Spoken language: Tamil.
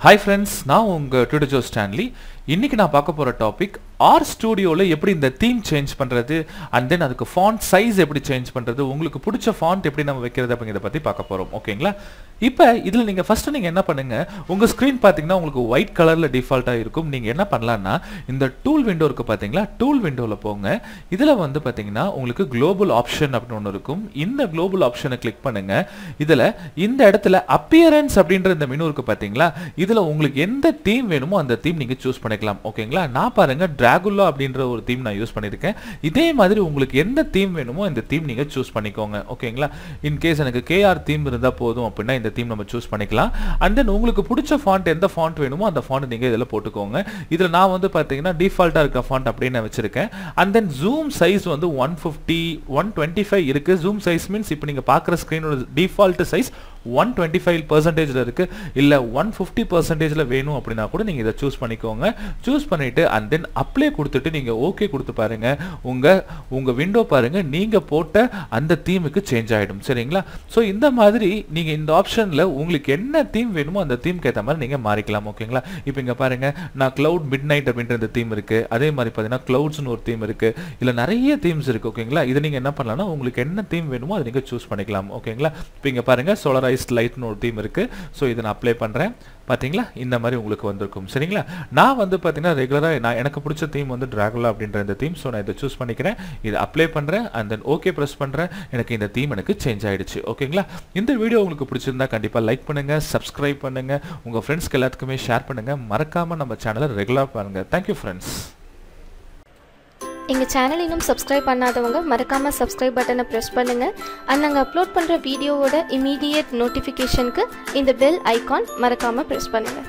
ஹாய் ஃப்ரெண்ட்ஸ் நான் உங்கள் ட்விட்டர் ஜோ ஸ்டான்லி இன்னைக்கு நான் பார்க்க போகிற டாபிக் ஆர் ஸ்டூடியோவில் எப்படி இந்த தீம் சேஞ்ச் பண்ணுறது அண்ட் தென் அதுக்கு ஃபாண்ட் சைஸ் எப்படி சேஞ்ச் பண்ணுறது உங்களுக்கு பிடிச்ச ஃபாண்ட் எப்படி நம்ம வைக்கிறது அப்படிங்கிறத பற்றி பார்க்க போகிறோம் ஓகேங்களா இப்போ இதில் நீங்கள் ஃபஸ்ட்டு நீங்கள் என்ன பண்ணுங்கள் உங்கள் ஸ்க்ரீன் பார்த்தீங்கன்னா உங்களுக்கு ஒயிட் கலரில் டிஃபால்ட்டாக இருக்கும். நீங்கள் என்ன பண்ணலான்னா இந்த டூல் விண்டோ இருக்குது பார்த்தீங்களா? டூல் விண்டோவில் போங்க. இதில் வந்து பார்த்தீங்கன்னா உங்களுக்கு குளோபல் ஆப்ஷன் அப்படின்னு ஒன்று இருக்கும். இந்த குளோபல் ஆப்ஷனை கிளிக் பண்ணுங்கள் இதில் இந்த இடத்துல அப்பியரன்ஸ் அப்படின்ற இந்த மெனு இருக்குது பார்த்தீங்களா? இதில் உங்களுக்கு எந்த தீம் வேணுமோ அந்த தீம் நீங்கள் சூஸ் பண்ணிக்கலாம். ஓகேங்களா நான் பாருங்க டிராகுலா அப்படின்ற ஒரு தீம் நான் யூஸ் பண்ணியிருக்கேன். இதே மாதிரி உங்களுக்கு எந்த தீம் வேணுமோ இந்த தீம் நீங்கள் சூஸ் பண்ணிக்கோங்க. ஓகேங்களா இன்கேஸ் எனக்கு கேஆர் தீம் இருந்தால் போதும் அப்படின்னா இந்த தீம் நம்ம சூஸ் பண்ணிக்கலாம். அண்ட் தென் உங்களுக்கு பிடிச்ச ஃபாண்ட் எந்த ஃபாண்ட் வேணுமோ அந்த ஃபாண்ட் நீங்கள் இதில் போட்டுக்கோங்க. இதில் நான் வந்து பார்த்தீங்கன்னா டிஃபால்ட்டாக இருக்க ஃபாண்ட் அப்படின்னு நான் வச்சிருக்கேன். அண்ட் தென் ஜூம் சைஸ் வந்து one fifty one twenty five இருக்குது ஜூம் சைஸ் மீன்ஸ் இப்போ நீங்கள் பார்க்குற ஸ்க்ரீனோட default size one twenty five பர்சன்டேஜில் இருக்குது இல்லை ஒன் ஃபிஃப்டி பர்சன்டேஜில் வேணும் அப்படின்னா கூட நீங்கள் இதை சூஸ் பண்ணிக்கோங்க. சூஸ் பண்ணிவிட்டு அண்ட் தென் அப்ளை கொடுத்துட்டு நீங்கள் ஓகே கொடுத்து பாருங்கள் உங்கள் உங்கள் விண்டோ பாருங்கள் நீங்கள் போட்ட அந்த தீமுக்கு சேஞ்ச் ஆகிடும் சரிங்களா? ஸோ இந்த மாதிரி நீங்கள் இந்த ஆப்ஷனில் உங்களுக்கு என்ன தீம் வேணுமோ அந்த தீம்க்கு ஏற்ற மாதிரி நீங்கள் மாறிக்கலாம் ஓகேங்களா இப்போ இங்கே பாருங்கள் நான் க்ளவுட் மிட் நைட் அப்படின்ற இந்த தீம் இருக்குது அதே மாதிரி பார்த்தீங்கன்னா க்ளவுட்ஸ்னு ஒரு தீம் இருக்குது இல்லை நிறைய தீம்ஸ் இருக்குது ஓகேங்களா இதை நீங்கள் என்ன பண்ணலாம்னா உங்களுக்கு என்ன தீம் வேணுமோ அதை நீங்கள் சூஸ் பண்ணிக்கலாம் ஓகேங்களா இப்போ இங்கே பாருங்கள் சோலரைஸ்ட் லைட்னு ஒரு தீம் இருக்குது ஸோ இதை நான் அப்ளை பண்ணுறேன் பார்த்தீங்களா இந்த மாதிரி உங்களுக்கு வந்திருக்கும். சரிங்களா? நான் வந்து பார்த்தீங்கன்னா ரெகுலராக நான் எனக்கு பிடிச்ச தீம் வந்து ட்ராகுலா அப்படின்ற இந்த தீம் ஸோ நான் இதை சூஸ் பண்ணிக்கிறேன். இதை அப்ளை பண்ணுறேன் அண்ட் தென் ஓகே ப்ரெஸ் பண்ணுறேன் எனக்கு இந்த தீம் எனக்கு சேஞ்ச் ஆகிடுச்சு ஓகேங்களா இந்த வீடியோ உங்களுக்கு பிடிச்சிருந்தா கண்டிப்பாக லைக் பண்ணுங்கள் சப்ஸ்கிரைப் பண்ணுங்கள் உங்கள் ஃப்ரெண்ட்ஸ்க்கு எல்லாத்துக்குமே ஷேர் பண்ணுங்கள் மறக்காமல் நம்ம சேனலை ரெகுலராக பாருங்கள் தேங்க்யூ ஃப்ரெண்ட்ஸ் எங்கள் சேனல் இன்னும் சப்ஸ்கிரைப் பண்ணாதவங்க மறக்காமல் சப்ஸ்கிரைப் பட்டனை ப்ரெஸ் பண்ணுங்கள் அண்ட் நாங்கள் அப்லோட் பண்ணுற வீடியோவோட இமீடியட் நோட்டிஃபிகேஷனுக்கு இந்த பெல் ஐகான் மறக்காமல் ப்ரெஸ் பண்ணுங்கள்